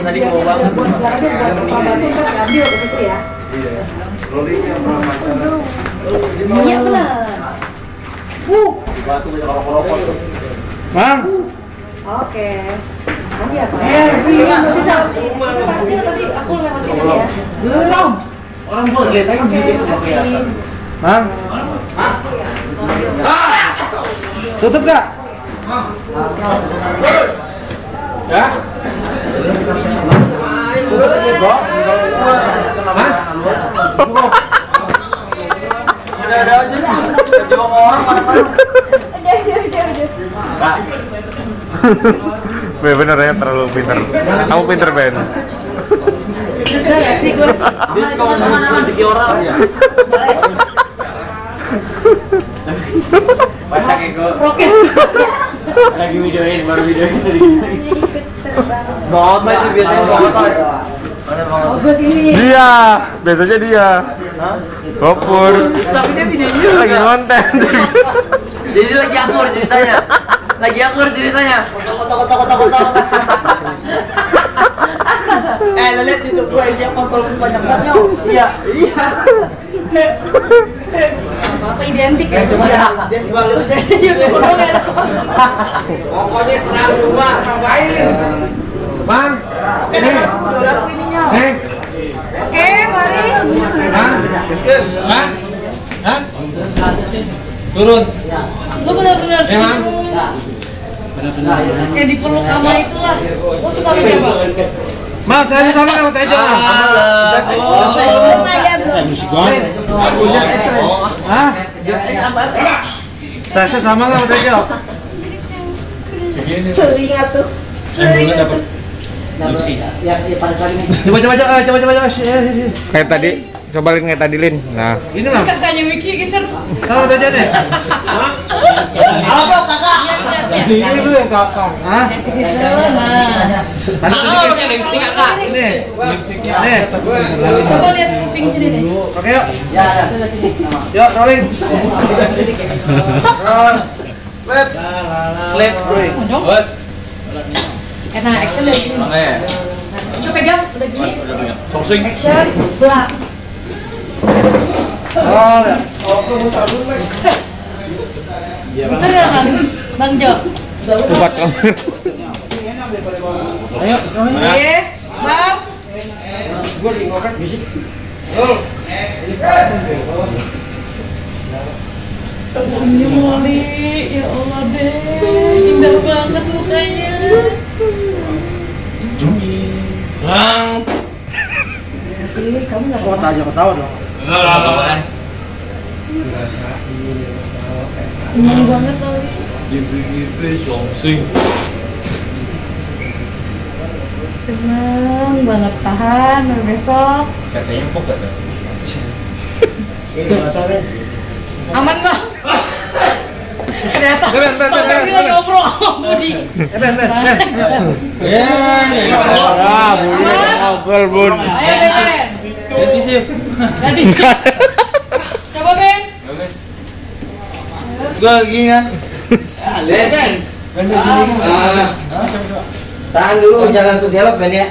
tadi mau banget. buat biar dia buat batu ntar diambil ke situ ya iya benar uh Batu banyak rokok-rokok tuh. Bang, oke makasih ya pak iya bisa itu pasti tadi aku lewatin tadi ya belum Orang boleh lihat aja gitu. makasih bang. Tutup gak? Ya? Tutup aja, Bro. Hah? Ada-ada aja nih. Coba orang mana-mana. udah udah udah udah Ben bener ya terlalu pinter. Kamu pinter Ben. udah ya sih gue Dia suka ngomong rezeki orang ya. Baca ego. roket Lagi videoin, baru videoin dari apa itu biasanya bawa oh Dia, biasanya dia. Hah? Gopur. Tapi dia video juga. Lagi konten. Jadi lagi akur ceritanya. Lagi akur ceritanya. Kotok kotok kotok kotok. eh lo lihat itu gue dia kontrol banyak banget Iya. Iya. apa identik ya Coba ya. Dia juga lu. youtuber dong ya Pokoknya senang semua. Ngapain? Bang, Ini. Eh, oke mari Bang, Hah? Hah? Turun. lu benar-benar Emang? senyum kayak dipeluk sama itulah gua suka punya pak Bang, saya sama kamu belum Hah? Saya sama kamu Tejo. Telinga tuh. Coba coba coba coba coba. Kayak tadi. Coba kayak tadi Lin. Nah. Ini mah. kakaknya Wiki geser Kamu Tejo deh. Apa kakak? Ini dulu yang kakak. Hah? ke situ nah Tadi pakai lipstick kakak. Ini. Lipstiknya. Nih. coba lihat kuping sini deh Oke yuk. Ya, ya. Coba sini Yuk rolling. Roll. Slip. Monyong. Eh, nah action dari sini coba pegang udah gini action dua Roll. ya. ya bang bang Jo. Ayo. Bang Senyum Loli, ya Allah deh, indah banget mukanya. Ih, kamu nggak Kota aja ketawa dong. Senyum banget Loli. Senang banget tahan sampai besok. Katanya empuk kata. Aman bang. Ternyata. Ben, ben, ben, ben, ben. ngobrol sama Budi. Eh Ben Ben Ben. Ya, Bun. Ngobrol Bun. Ayo Ben. Ganti shift. Ganti sih. Coba Ben. Gua gini kan. Ben. Ah, tahan dulu, jangan tuh dialog Ben ya.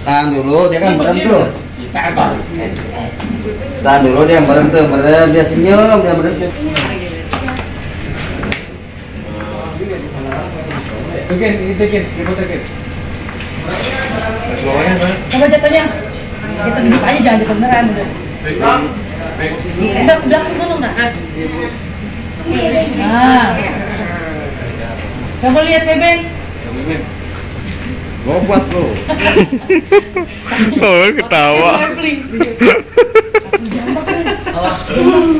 Tahan dulu, dia kan merem tuh. Tahan dulu dia merem tuh, merem dia senyum, dia merem dia. Coba jatuhnya. Kita duduk aja jangan di beneran udah. Udah udah ke sana nggak? Nah. Coba lihat Ben. Gua buat lu. Oh, ketawa. Traveling.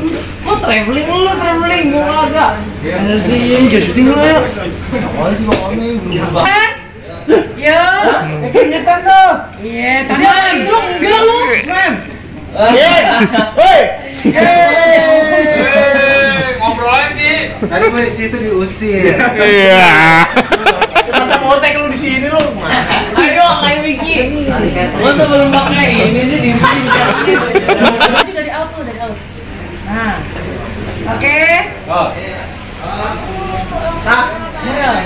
Traveling lu traveling gua agak. Ini jadi syuting dulu ya. Awalnya sih pokoknya berubah. Kan? Yo. Keingetan tuh. Iya, tadi orang itu enggak lu. Man. Woi. Tadi gua di situ diusir. Iya. Masa mau tag lu di sini lu? Ayo kayak Wiki. Masa belum pakai ini sih di sini. Dari auto dari auto. Nah. Oke. Nah, mulai.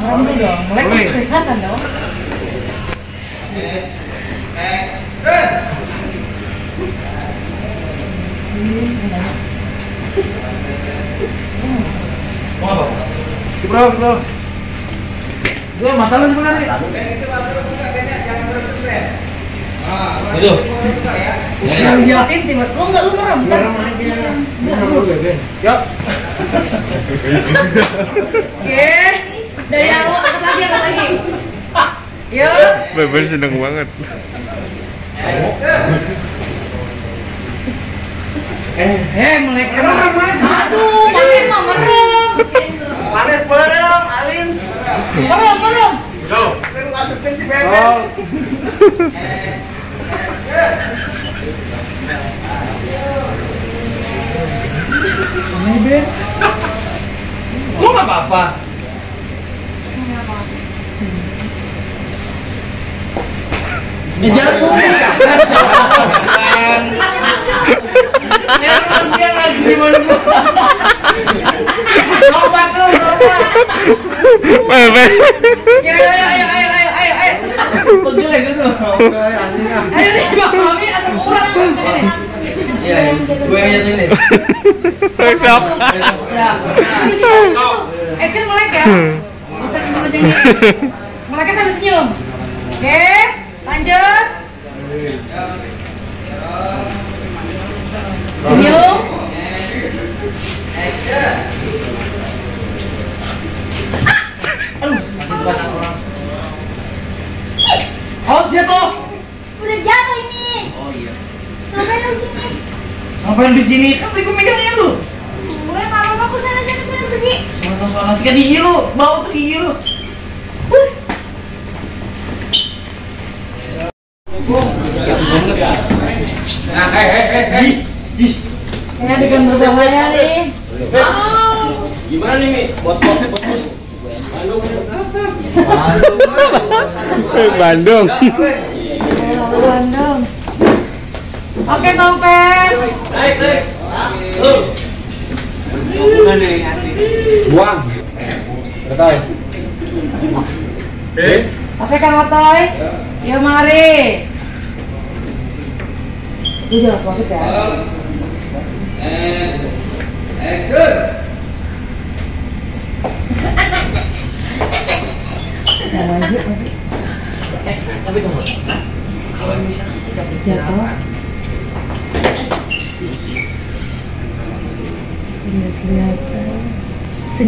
Mulai dulu dong. Mulai. kelihatan dong. Bro, bro. Gue mata lu sebenarnya. Itu. Lu enggak lu merem kan? Yuk. Oke. Dari awal apa lagi apa lagi? Yuk. Beben seneng banget. Eh, melek Aduh, makin mah merem. Panet bareng, Alin. Merem, merem. Lu masukin si Beben. Oh. Lu nggak apa-apa. Ya jatuh. Ya lu dia lagi gimana? Lompat lu, lompat. Beben. Ya, ayo, ayo, ayo, ayo, ayo, ayo. Pegel ya gitu. Ayo nih, Bang Mami atau kurang ini. Iya, gue yang ini. Ya. Ya, action melek ya. Bisa sama jadi. Meleknya sambil senyum. Oke, lanjut. Senyum. Awas jatuh. Udah jatuh ini. Oh iya. Ngapain lu di sini? Ngapain di sini? Kan tadi gue megangnya lu. Gue kalau aku sana sana sana pergi. Mana soal nasi kan gigi lu, bau tuh gigi lu. Nah, eh, eh, eh, eh. Ih, Ini adegan berbahaya nih. Gimana nih, Mi? Buat buat buat buat. Bandung. Lalu Bandung. Oke, Bang Pen. Naik, naik. Buang. Betul. Eh? Oke, Kang Atoy. Yuk, mari. Lu jangan masuk ya. Tapi tunggu. Kalau misalnya kita bicara apa?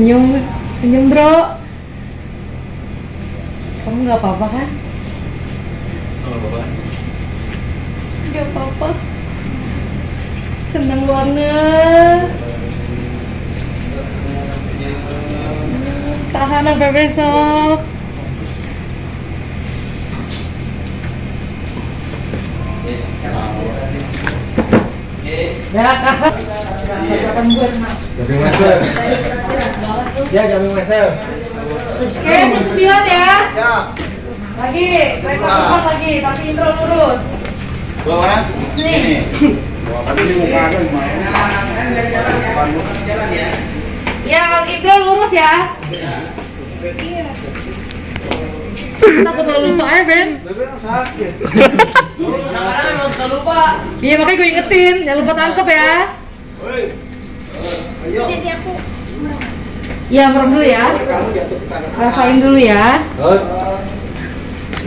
Senyum, senyum bro. Kamu nggak apa-apa kan? Nggak apa-apa. Seneng banget. Tahan sampai besok. Ya, kak. Jamming master. Ya, jamming master. Oke, sembilan ya. Lagi, lagi lakukan lagi, tapi intro lurus. Gua mana? Nih. Ya, kalau intro lurus ya. Takut lo lupa ya, Ben. Kadang-kadang emang suka lupa. Iya, makanya gue ingetin. Jangan lupa tangkap ya. Jadi aku Iya, merem dulu ya. Rasain dulu ya.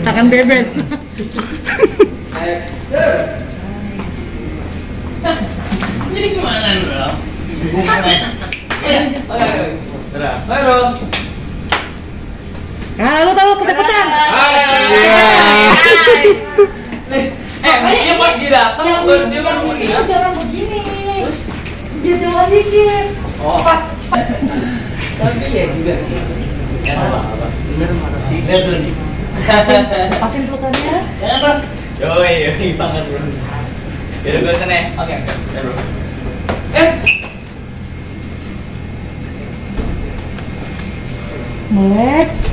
Tangan beben. Jadi gimana, Bro? Oke, oke. Udah. Bye, Bro. Nah, lalu tahu ketepetan. Eh, mestinya pas dia datang, baru dia baru ya? Jangan begini. Dia jalan dikit. Oh. Tapi ya juga. Ya. Bener, mana? Lihat dulu nih. Pasin pelukannya. Ya, Bro. Yoi, yoi, banget, Bro. Yaudah, gue ke sana ya. Oke, oke. Ya, Bro. Eh, Melek.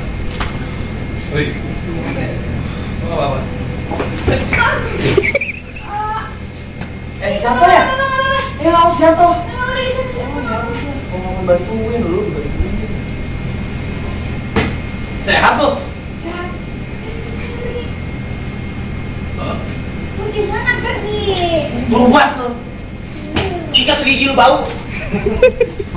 Sehat tuh? Sehat. Pergi sana pergi. Berobat lo. Hmm. Sikat gigi lu bau.